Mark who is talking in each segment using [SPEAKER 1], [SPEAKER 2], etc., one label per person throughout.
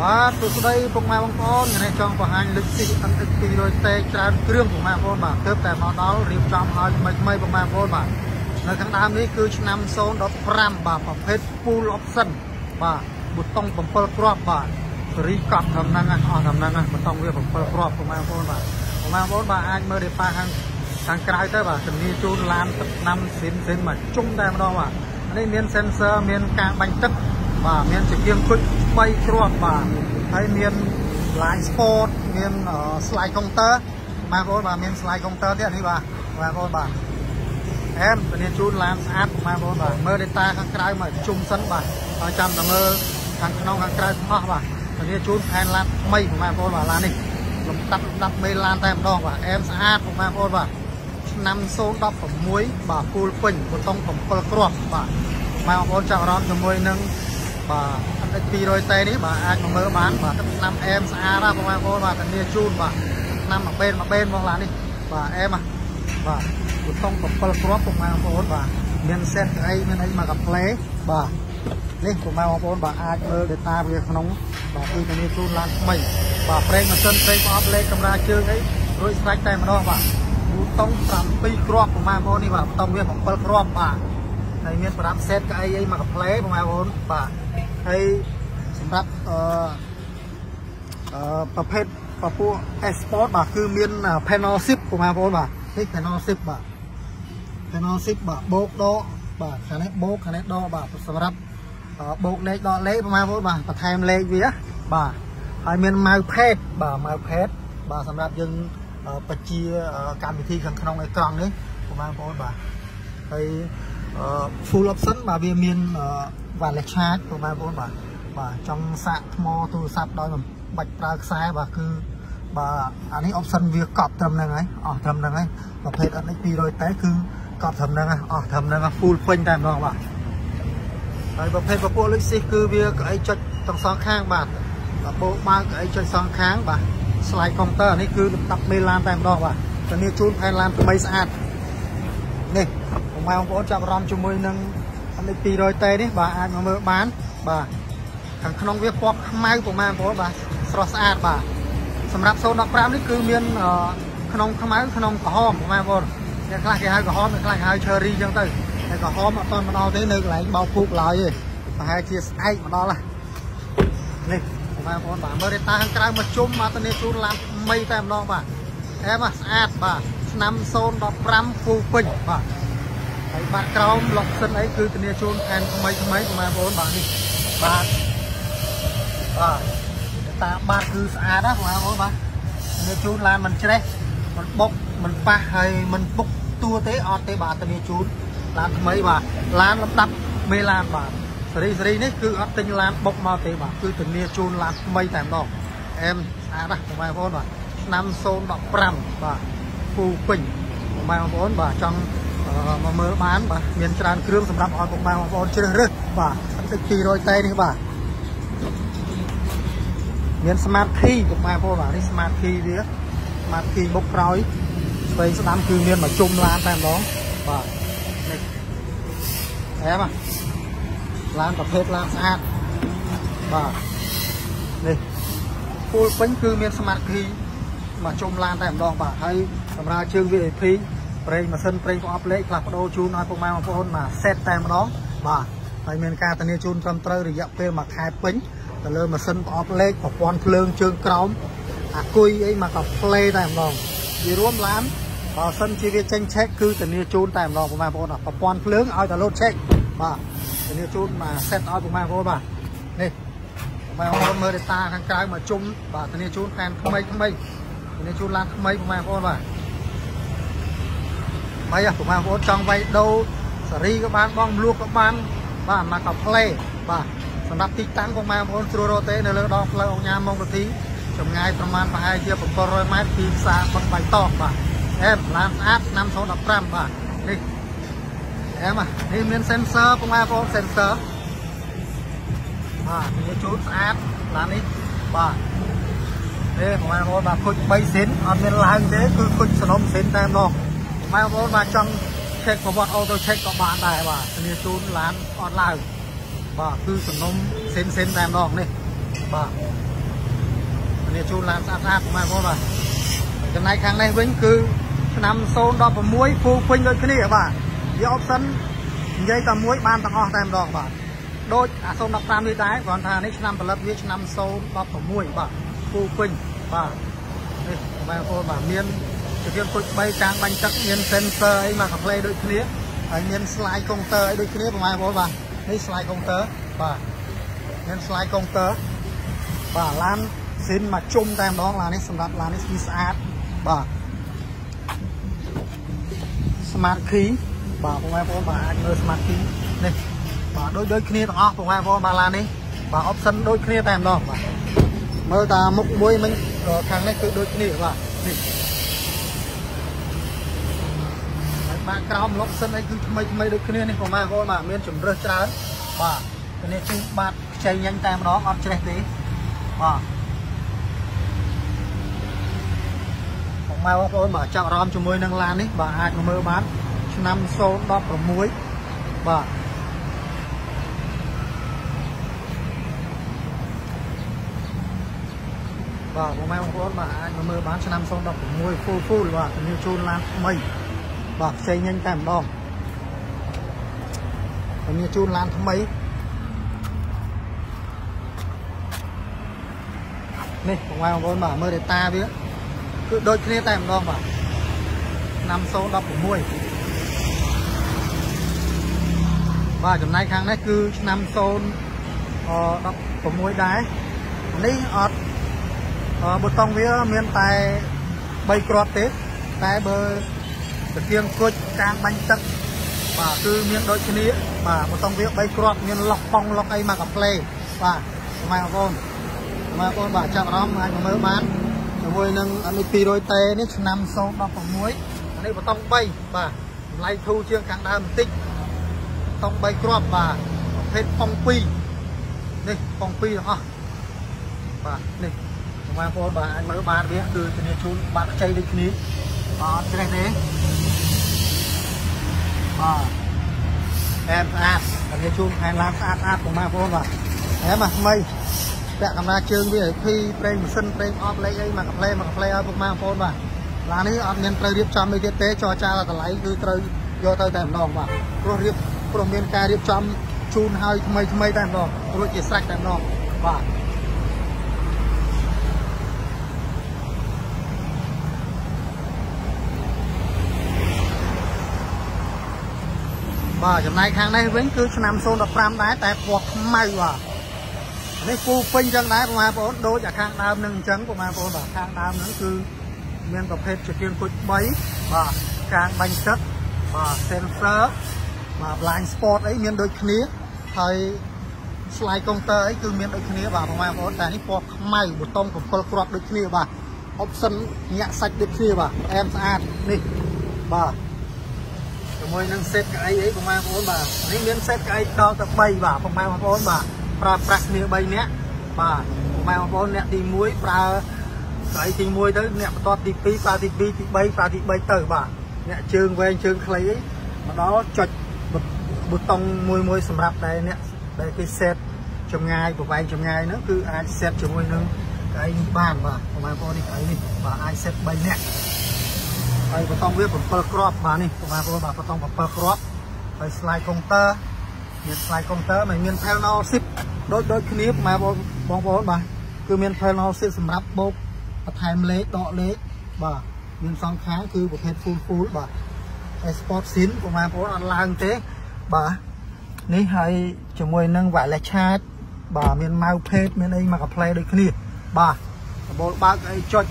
[SPEAKER 1] បាទសួស្តីពុកម៉ែបងប្អូនថ្ងៃនេះចង់បង្ហាញលិចស៊ីអន្ត200តេច្រើនគ្រឿងពុកម៉ែបងប្អូនបាទទើបតែមកដល់រៀបចំឲ្យថ្មីថ្មីពុកម៉ែបងប្អូនបាទនៅខាងដើមនេះគឺឆ្នាំ015បាទប្រភេទ full option បាទប៊ូតុង7គ្រាប់បាទសេរីកប់ត្រឹមហ្នឹងអស់ត្រឹមហ្នឹងប៊ូតុងវា7គ្រាប់ពុកម៉ែបងប្អូនបាទពុកម៉ែបងប្អូនបាទអាចមើលដេប៉ាខាងខាងក្រៅទៅបាទជំនាញជូនឡានទឹកឆ្នាំស៊ីនស៊ីនមកជុំតែម្ដងបាទនេះមាន sensor មានការបាញ់ទឹក បាទមានជាជាងគុជ3គ្រាប់បាទហើយមាន line sport មាន slide counter បងប្អូនបាទមាន slide counter ទៀតនេះបាទបងប្អូនបាទអែមធានាជូនឡានស្អាតបងប្អូនបាទមើល data ខាងក្រៅមកជុំសិនបាទហើយចាំតែមើលខាងក្នុងខាងក្រៅទាំងអស់បាទធានាជូនផែនឡានថ្មីបងប្អូនបាទឡាននេះលំដាប់លំដាប់មេឡានតែម្ដងបាទអែមស្អាតបងប្អូនបាទឆ្នាំ016បាទគូលពេញប៊ូតុង7គ្រាប់បាទបងប្អូនចាប់អារម្មណ៍ជាមួយនឹង បាទអត់200តេនេះបាទអាចមកមើលបានបាទទឹកឆ្នាំអែមស្អាតណាបងប្អូនបាទធានាជូនបាទឆ្នាំមួយបេនមួយបេនមកឡាននេះបាទអែមបាទប៊ូតុង7គ្រាប់បងប្អូនបាទមានសេតអីមានអីមកកាផ្លេបាទនេះពុកម៉ែបងប្អូនបាទអាចមើល data វាក្នុងបាទគឺធានាជូនឡានថ្មីបាទប្រេងម៉ាស៊ីនប្រេងប្រអប់លេខកម្រាលជើងអីរួចស្រេចតែម្ដងបាទប៊ូតុង7គ្រាប់ពុកម៉ែបងប្អូននេះបាទប៊ូតុងវា7គ្រាប់បាទហើយមានប្រដាប់សេតកៅអីអីមកកាផ្លេបងប្អូនបាទ ហើយសម្រាប់អឺអឺប្រភេទពពួក export បាទគឺមាន panel zip បងប្អូនបាទនេះ panel zip បាទ panel zip បាទបោកដកបាទខាងនេះបោកខាងនេះដកបាទសម្រាប់បោកលេខដកលេខបងប្អូនបាទបន្ថែមលេខវាបាទហើយមានម៉ៅផេតបាទម៉ៅផេតបាទសម្រាប់យើងបញ្ជាកម្មវិធីខាងក្នុងអេក្រង់នេះបងប្អូនបាទហើយ full option បាទវាមាន wireless charge បងប្អូនបាទបាទចង់សាកថ្មទូរស័ព្ទដោយមិនបាច់ប្រើខ្សែបាទគឺបាទអានេះ option វាកប់ត្រឹមហ្នឹងហើយអស់ត្រឹមហ្នឹងហើយប្រភេទ NX 200តេគឺកប់ត្រឹមហ្នឹងហើយអស់ត្រឹមហ្នឹង full ពេញតែម្ដងបាទហើយប្រភេទពពួកលុយស៊ីសគឺវាក្អីចុចទាំងសងខាងបាទបោកបើកក្អីចុចសងខាងបាទ slide counter នេះគឺលំដាប់មេឡានតែម្ដងបាទធានាជូនផែនឡានថ្មីស្អាតនេះ បងប្អូនចាប់អារម្មណ៍ជាមួយនឹងអានេះ200តេនេះបាទអាចមកមើលបាន បាទខាងក្នុងវាពណ៌ខ្មៅប្រហែលបងប្អូនបាទស្រស់ស្អាតបាទសម្រាប់015នេះគឺមានក្នុងខ្មៅក្នុងក្រហមប្រហែលបងប្អូនអ្នកខ្លះគេហៅក្រហមអ្នកខ្លះគេហៅ cherry អញ្ចឹងទៅតែក្រហមអត់ទាន់មកដល់ទេនៅកន្លែងបោកពូកឡើយទេប្រហែលជាស្អែកមកដល់ហ่ะនេះបងប្អូនបាទមើល data ខាងក្រៅមកជុំមកទៅនេះជូនឡានថ្មីតែម្ដងបាទអែមស្អាតបាទឆ្នាំ015 full ពេញបាទហើយ បាត់ក្រោមលុកសិនអីគឺធានាជូនផែនថ្មីថ្មីបងប្អូនបាទនេះបាទបាទតាបាត់គឺស្អាតណាបងប្អូនបាទធានាជូនឡានមិនច្រេះមិនបុកមិនប៉ះហើយមិនពុកតួទេអត់ទេបាទធានាជូនឡានថ្មីបាទឡានលំដាប់មេឡានបាទសេរីសេរីនេះគឺអត់ទិញឡានបុកមកទេបាទគឺធានាជូនឡានថ្មីតែម្ដងអែមស្អាតណាបងប្អូនបាទឆ្នាំ015បាទពូពេញបងប្អូនបាទចង់ មកមើលបានបាទមានច្រើនគ្រឿងសម្រាប់ឲ្យពុកម៉ែបងប្អូនជ្រើសរើសបាទទឹក200តេនេះបាទមាន smart key ពុកម៉ែបងប្អូនបាទនេះ smart key វា smart key មុខក្រោយស្វែងស្ដាំគឺមានមកជុំឡានតែម្ដងបាទនេះអែមឡានប្រភេទឡានស្អាតបាទនេះពូលពេញគឺមាន smart key មកជុំឡានតែម្ដងបាទហើយសម្រាប់ជើង VIP ប្រេងម៉ាស៊ីនប្រេងប្រអប់លេខផ្លាស់ប្ដូរជូនឲ្យពុកម៉ែបងប្អូនមកសេតតែម្ដងបាទហើយមានការធានាជូនត្រឹមត្រូវរយៈពេលមួយខែពេញទៅលើម៉ាស៊ីនប្រអប់លេខប្រព័ន្ធភ្លើងជើងក្រោមអាគុយអីមកក៏ផ្លេតែម្ដងវារួមឡានបើសិនជាវាចេញឆែកគឺធានាជូនតែម្ដងពុកម៉ែបងប្អូនប្រព័ន្ធភ្លើងឲ្យតែលោតឆែកបាទធានាជូនមកសេតឲ្យពុកម៉ែបងប្អូនបាទនេះពុកម៉ែបងប្អូនមើល data ខាងក្រៅមកជុំបាទធានាជូនផែនថ្មីថ្មីធានាជូនឡានថ្មីពុកម៉ែបងប្អូនបាទ ហើយបងប្អូនចង់វាយដូរសេរីក៏បានបងលួកក៏បានបាទមកកាផ្លេបាទសម្រាប់ទីតាំងបងប្អូនស្រួលរត់ទេនៅលើដងផ្លូវអង្គញាមងរទីចម្ងាយប្រមាណប្រហែលជា700ម៉ែត្រពីផ្សារបឹងបៃតងបាទអែមឡានស្អាតឆ្នាំ015បាទនេះអែមនេះមាន sensor បងប្អូន sensor បាទវាជូតស្អាតឡាននេះបាទនេះបងប្អូនបាទគុជ3សិនអត់មានឡើងទេគឺគុជសនំសិនតែម្ដងម៉ែ បងប្អូនបាទចង់ check ប្រវត្តិ auto check ក៏បានដែរបាទធានាជូនឡានអត់ឡើងបាទគឺសំណុំសេនសេនតែម្ដងនេះបាទនេះជូនឡានស្អាតស្អាតបងប្អូនបាទចំណែកខាងនេះវិញគឺឆ្នាំ016 full ពេញដូចគ្នាបាទវា option និយាយតែមួយបានទាំងអស់តែម្ដងបាទដូចអា015នេះដែរគ្រាន់ថានេះឆ្នាំផលិតវាឆ្នាំ016បាទ full ពេញបាទនេះបងប្អូនបាទមាន ជាជាពុជ3កាងបាញ់ទឹកមាន sensor អីមកកាផ្លេដូចគ្នាហើយមាន slide counter អីដូចគ្នាបងប្អូនបាទនេះ slide counter បាទមាន slide counter បាទឡានស៊ីនមកជុំតែម្ដងឡាននេះសម្រាប់ឡាននេះស្អាតស្អាតបាទ smart key បាទបងប្អូនបាទអាចមើល smart key នេះបាទដូចដូចគ្នាទាំងអស់បងប្អូនបាទឡាននេះបាទ option ដូចគ្នាតែម្ដងបាទមើលតាមុខមួយមិញខាងនេះគឺដូចគ្នាបាទនេះហើយ បាទក្រោម option អីគឺថ្មីថ្មីដូចគ្នានេះបងប្អូនបាទមានជំរើសច្រើនបាទនេះជូនបាទខ្ចីញ៉ាញ់តែម្ដងអត់ច្រេះទេបាទម៉ែបងប្អូនបាទចាប់អារម្មណ៍ជាមួយនឹងឡាននេះបាទអាចមកមើលបានឆ្នាំ016បាទបាទបងប្អូនបាទអាចមកមើលបានឆ្នាំ016 full full បាទជំនាញជូនឡានថ្មី បាទផ្សេងញញតែម្ដងជំនាញជូនឡានថ្មីនេះបងប្អូនបាទមើល data វាគឺដូចគ្នាតែម្ដងបាទឆ្នាំ016បាទចំណែកខាងនេះគឺឆ្នាំ016ដែរនេះអត់ប៊ូតុងវាមានតែ3គ្រាប់ទេតែបើ តាគៀងគុជកាងបាញ់ទឹកបាទគឺមានដូចគ្នាបាទប៊ូតុងវា3គ្រាប់មានឡុកប៉ងឡុកអីមកកាផ្លេបាទម៉ែបងប្អូនម៉ែបងប្អូនបាទចាប់អារម្មណ៍អាចមកមើលបានជាមួយនឹងអានេះ200តេនេះឆ្នាំ016អានេះបតុង3បាទតម្លៃធូរជាងខាងដើមបន្តិចបតុង3គ្រាប់បាទប្រភេទប៉ុង2នេះប៉ុង2ទាំងអស់បាទនេះបងប្អូនបាទអាចមើលបានវាគឺធានាជូនបាត់ខ្ចីដូចគ្នា បាទអត់ច្រេះទេបាទអែមស្អាតធានាជូនផែនឡានស្អាតស្អាតបងប្អូនបាទអែមមកថ្មីពាក់កម្រាលជើង VIP ប្រេងម៉ាស៊ីនប្រេងអបលេខអីមកកាផ្លេមកកាផ្លេឲ្យពុកម៉ែបងប្អូនបាទឡាននេះអត់មានត្រូវរៀបចំអីទៀតទេចរចាតម្លៃគឺត្រូវយកទៅតែម្ដងបាទព្រោះរៀបព្រោះមានការរៀបចំជូនឲ្យថ្មីថ្មីតែម្ដងរួចជាស្រេចតែម្ដងបាទ បាទចំណែកខាងនេះវិញគឺឆ្នាំ015ដែរតែពណ៌ខ្មៅបាទនេះពូពេញចឹងដែរបងប្អូនដូចអាខាងដើមនឹងអញ្ចឹងបងប្អូនបាទខាងដើមហ្នឹងគឺមានប្រភេទជាគៀងគុជ3បាទកាងបាញ់ទឹកបាទ sensor បាទ blind spot អីមានដូចគ្នាហើយ slide counter អីគឺមានដូចគ្នាបាទបងប្អូនតែនេះពណ៌ខ្មៅប៊ូតុង7គ្រាប់ដូចគ្នាបាទ option ញាក់សាច់ដូចគ្នាបាទអែមស្អាតនេះបាទ ជាមួយនឹង set កៅអីអីបងប្អូនបាទនេះមាន set កៅអីដល់ទៅ3បាទបងប្អូនបាទប្រើប្រាស់គ្នា3នាក់បាទម៉ែបងប្អូនអ្នកទី1ប្រើស្អីទី1ទៅអ្នកបន្ទាប់ទី2ប្រើទី2ទី3ប្រើទី3ទៅបាទអ្នកជើងវែងជើងខ្លីអីមកដល់ចុចប៊ូតុងមួយមួយសម្រាប់ដែលអ្នកដែលគេ set ចម្ងាយប្រវែងចម្ងាយហ្នឹងគឺអាច set ជាមួយនឹងកៅអីនេះបានបាទបងប្អូននេះកៅអីនេះបាទអាច set 3នាក់ ហើយប៊ូតុងវា7គ្រាប់បាទនេះបងប្អូនបាទប៊ូតុង7គ្រាប់ហើយ slide counter មាន slide counter មិនមាន panel zip ដូចដូចគ្នាម៉ែបងបងប្អូនបាទគឺមាន panel seat សម្រាប់បូកបន្ថែមលេខដកលេខបាទមានសងខាងគឺប្រភេទ full full បាទហើយ sport sin បងប្អូនអត់ឡើងទេបាទនេះហើយជាមួយនឹង wireless charge បាទមាន mouse pad មានអីមកកាផ្លែដូចគ្នាបាទដំបូលបើកអីចុច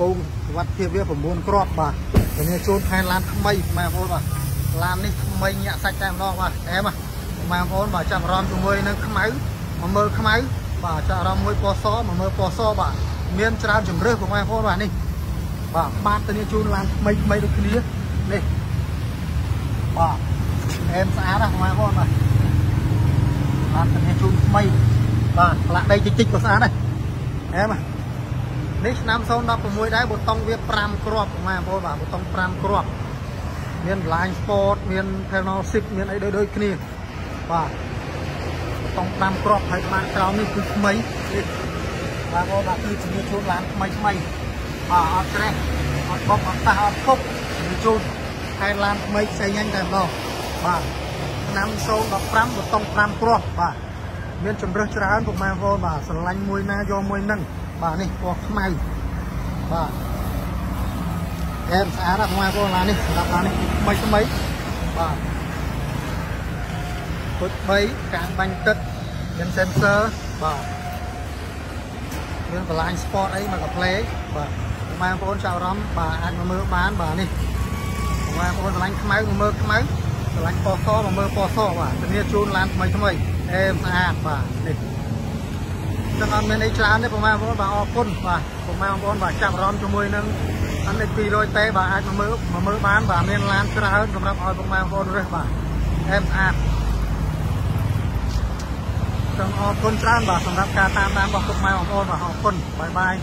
[SPEAKER 1] ពងសុវត្ថិភាពវា9គ្រាប់បាទជំនាញជូនផែនឡានថ្មីបងប្អូនបាទឡាននេះថ្មីញាក់សាច់តែម្ដងបាទអែមបងប្អូនបាទចាប់អារម្មណ៍ជាមួយនឹងខ្មៅមកមើលខ្មៅបាទចាក់អារម្មណ៍មួយពណ៌សមកមើលពណ៌សបាទមានច្រើនជំរើសបងប្អូនបាទនេះបាទបាទទៅនេះជូនឡានថ្មីថ្មីដូចគ្នានេះបាទអែមស្អាតណាបងប្អូនបាទឡានទៅនេះជូនថ្មីបាទផ្លាកដីតិចតិចក៏ស្អាតដែរអែម នេះឆ្នាំ016ដែរប៊ូតុងវា5គ្រាប់បងប្អូនបាទប៊ូតុង5គ្រាប់មាន line sport មាន panel 10មានអីដូចដូចគ្នាបាទតង់5គ្រាប់ហើយបានក្រោមនេះគឺថ្មីនេះបាទបងបាទគឺជំនួសជូនឡានថ្មីថ្មីបាទអត់ច្រេះអត់បុកអត់តាស់អត់ខុបជំនួសជូនខែឡានថ្មីផ្សេងហ្នឹងតែម្ដងបាទឆ្នាំ015បតុង5គ្រាប់បាទមានជំរើសច្រើនពុកម៉ែបងប្អូនបាទស្រឡាញ់មួយណាយកមួយហ្នឹង បាទនេះពណ៌ខ្មៅបាទអែមស្អាតណាស់ពុកម៉ែបងប្អូនឡាននេះសម្រាប់ឡាននេះថ្មីថ្មីបាទពុត3កាងបាញ់ទឹកមាន sensor បាទមានបលាញ់ sport អីមកកាផ្លេបាទបងប្អូនចាប់អារម្មណ៍បាទអាចមកមើលបានបាទនេះបងប្អូនឆ្លាញ់ខ្មៅមកមើលខ្មៅឆ្លាញ់ពណ៌សមកមើលពណ៌សបាទធានាជូនឡានថ្មីថ្មីអេស្អាតបាទនេះ ចឹងអត់មានអីច្រើនទេបងប្អូនបាទអរគុណបាទបងប្អូនបាទចាប់អារម្មណ៍ជាមួយនឹងអានេះ200តេបាទអាចមកមើលមកមើលបានបាទមានឡានច្រើនសម្រាប់ឲ្យបងប្អូនរើសបាទអេស្អាតសូមអរគុណច្រើនបាទសម្រាប់ការតាមដានរបស់ពុកម៉ែបងប្អូនបាទអរគុណបាយបាយ